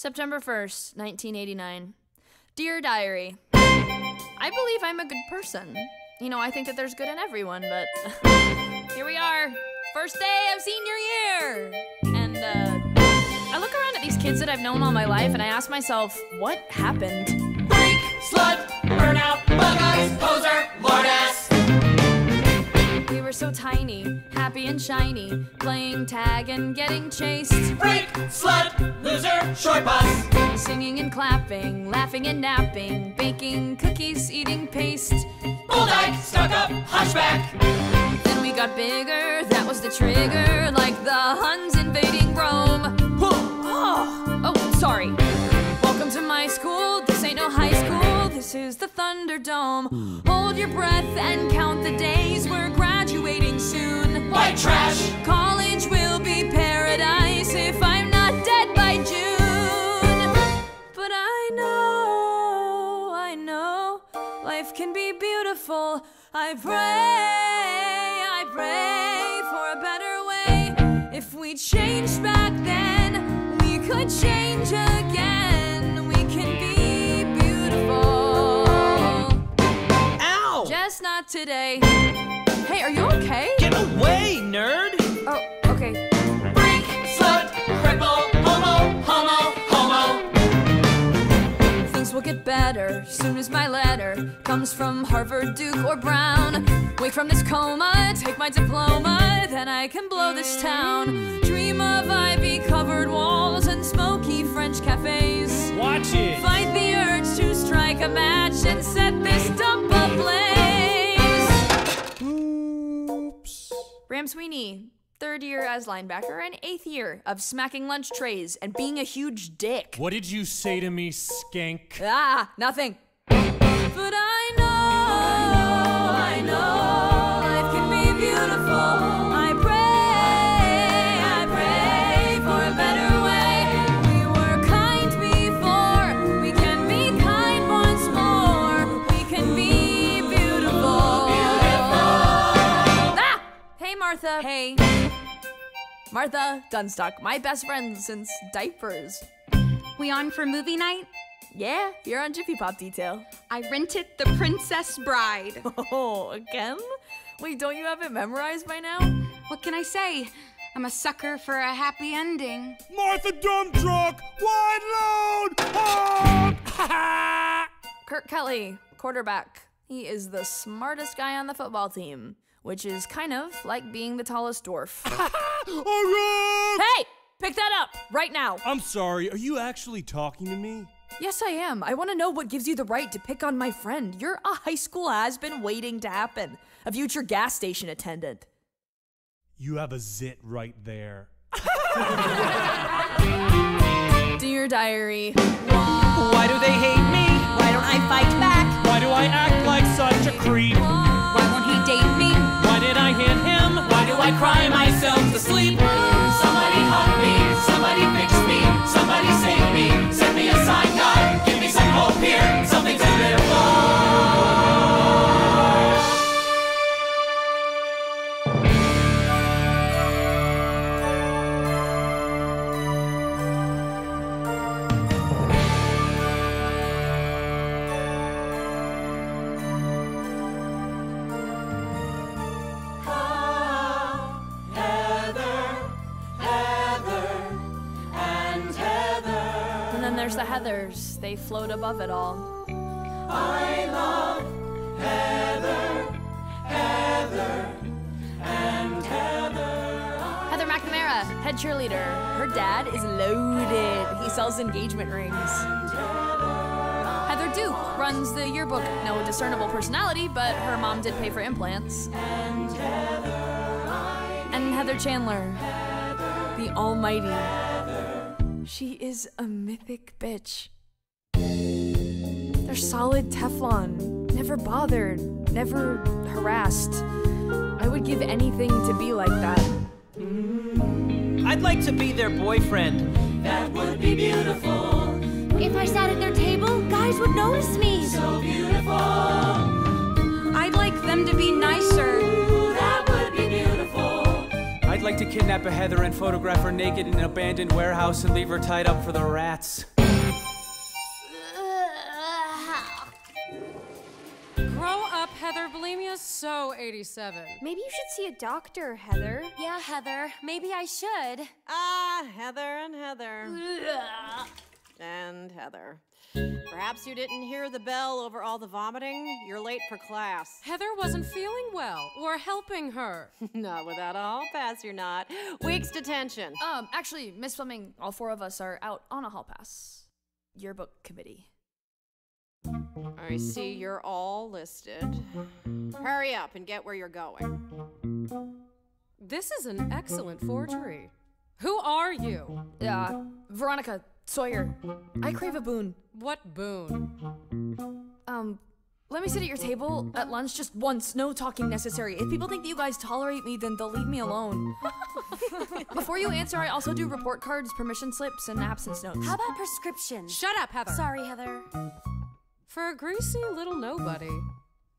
September 1st, 1989. Dear Diary, I believe I'm a good person. You know, I think that there's good in everyone, but here we are. First day of senior year! And, uh, I look around at these kids that I've known all my life and I ask myself, what happened? Freak, slut, burnout, bug eyes, poser, lord ass. We were so tiny, happy and shiny, playing tag and getting chased, Freak, slut, loser, short bus. singing and clapping, laughing and napping, baking cookies, eating paste. Bull dyke, stuck up, hunchback. Then we got bigger, that was the trigger, like the Huns invading Rome. Oh, oh, sorry. Welcome to my school, this ain't no high school, this is the Thunderdome. Hold your breath and count the days, we're graduating soon. White trash. College will be paradise if I'm not dead by June. But I know, I know, life can be beautiful. I pray, I pray for a better way. If we changed back then, we could change again. We can be beautiful. Ow! Just not today. Hey, are you okay? Will get better soon as my letter comes from Harvard, Duke, or Brown. Wake from this coma, take my diploma, then I can blow this town. Dream of ivy covered walls and smoky French cafes. Watch it! Fight the urge to strike a match and set this dump ablaze. Oops. Ram Sweeney, third year as linebacker and eighth year of smacking lunch trays and being a huge dick. What did you say to me, skank? Ah, nothing. But I know, I know, life can be beautiful. I pray, I pray for a better way. We were kind before, we can be kind once more. We can be beautiful. Ah! Hey, Martha. Hey. Martha Dunstock, my best friend since diapers. We on for movie night? Yeah, you're on Jiffy Pop Detail. I rented The Princess Bride. Oh, again? Wait, don't you have it memorized by now? What can I say? I'm a sucker for a happy ending. Martha Dumb Truck! Wide load! Honk! Kurt Kelly, quarterback. He is the smartest guy on the football team, which is kind of like being the tallest dwarf. Honk! hey! Pick that up right now. I'm sorry, are you actually talking to me? Yes, I am. I want to know what gives you the right to pick on my friend. You're a high school has been waiting to happen, a future gas station attendant. You have a zit right there. Dear diary, Why do they hate me? Why don't I fight back? Why do I there's the Heathers. They float above it all. I love heather, heather, and heather. Heather McNamara, head cheerleader. Her dad is loaded. He sells engagement rings. Heather Duke runs the yearbook. No discernible personality, but her mom did pay for implants. And Heather Chandler, the almighty. She is a mythic bitch. They're solid Teflon. Never bothered. Never harassed. I would give anything to be like that. I'd like to be their boyfriend. That would be beautiful, If I sat at their table, guys would notice me. so beautiful. I'd like them to be kidnap a Heather and photograph her naked in an abandoned warehouse and leave her tied up for the rats. Grow up, Heather. Bulimia's so 87. Maybe you should see a doctor, Heather. Yeah, Heather, maybe I should. Ah, Heather and Heather. and Heather. Perhaps you didn't hear the bell over all the vomiting. You're late for class. Heather wasn't feeling well. We're helping her. not without a hall pass, you're not. Week's detention. Um, actually, Miss Fleming, all four of us are out on a hall pass. Yearbook committee. I see you're all listed. Hurry up and get where you're going. This is an excellent forgery. Who are you? Uh, Veronica Sawyer, I crave a boon. What boon? Um, let me sit at your table at lunch just once, no talking necessary. If people think that you guys tolerate me, then they'll leave me alone. Before you answer, I also do report cards, permission slips, and absence notes. How about prescriptions? Shut up, Heather. Sorry, Heather. For a greasy little nobody,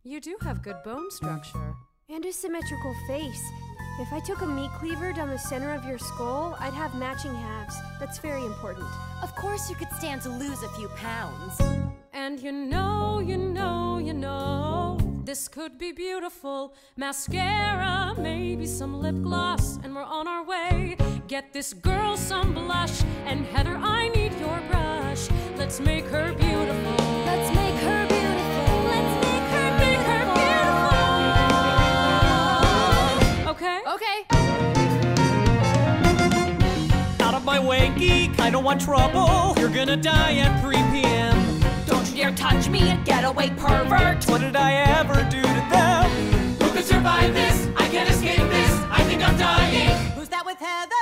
you do have good bone structure. And a symmetrical face. If I took a meat cleaver down the center of your skull, I'd have matching halves. That's very important. Of course, you could stand to lose a few pounds. And you know, you know, you know, this could be beautiful. Mascara, maybe some lip gloss, and we're on our way. Get this girl some blush, and Heather, I need your brush. Let's make her beautiful. Let's make her Okay? Okay. Out of my way, geek. I don't want trouble. You're gonna die at 3 p.m. Don't you dare touch me, Get away, pervert! What did I ever do to them? Who could survive this? I can't escape this. I think I'm dying. Who's that with Heather?